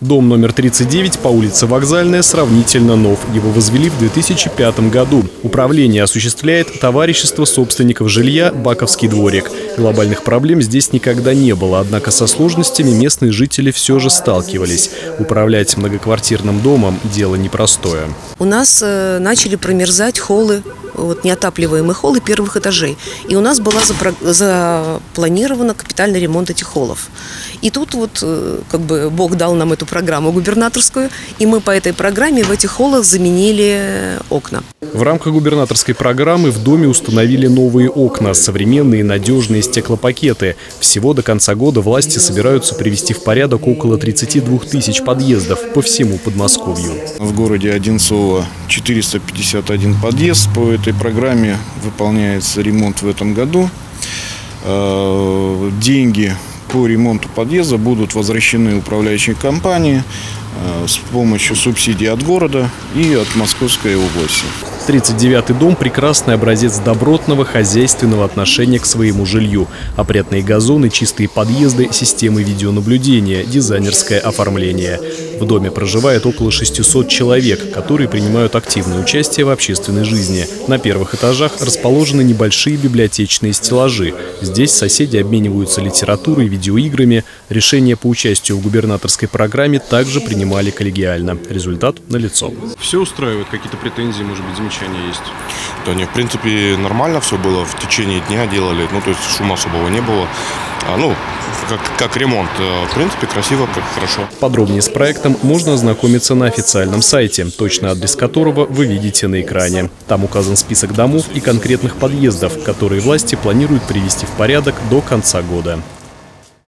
Дом номер 39 по улице Вокзальная сравнительно нов. Его возвели в 2005 году. Управление осуществляет товарищество собственников жилья «Баковский дворик». Глобальных проблем здесь никогда не было, однако со сложностями местные жители все же сталкивались. Управлять многоквартирным домом – дело непростое. У нас э, начали промерзать холлы, вот, неотапливаемые холлы первых этажей. И у нас была запро- запланирована капитальный ремонт этих холлов. И тут вот э, как бы Бог дал нам эту программу губернаторскую, и мы по этой программе в этих холлах заменили окна. В рамках губернаторской программы в доме установили новые окна, современные надежные стеклопакеты. Всего до конца года власти собираются привести в порядок около 32 тысяч подъездов по всему Подмосковью. В городе Одинцово 451 подъезд. По этой программе выполняется ремонт в этом году. Э, Деньги по ремонту подъезда будут возвращены управляющей компании э, с помощью субсидий от города и от Московской области. 39-й дом – прекрасный образец добротного хозяйственного отношения к своему жилью. Опрятные газоны, чистые подъезды, системы видеонаблюдения, дизайнерское оформление. В доме проживает около 600 человек, которые принимают активное участие в общественной жизни. На первых этажах расположены небольшие библиотечные стеллажи. Здесь соседи обмениваются литературой, видеоиграми. Решения по участию в губернаторской программе также принимали коллегиально. Результат налицо. Все устраивает, какие-то претензии, может быть, замечания есть? Да не, в принципе, нормально все было. В течение дня делали. Ну, то есть шума особого не было. А, ну, как, как ремонт. э, В принципе, красиво, как хорошо. Подробнее с проектом можно ознакомиться на официальном сайте, точный адрес которого вы видите на экране. Там указан список домов и конкретных подъездов, которые власти планируют привести в порядок до конца года.